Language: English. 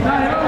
Amen.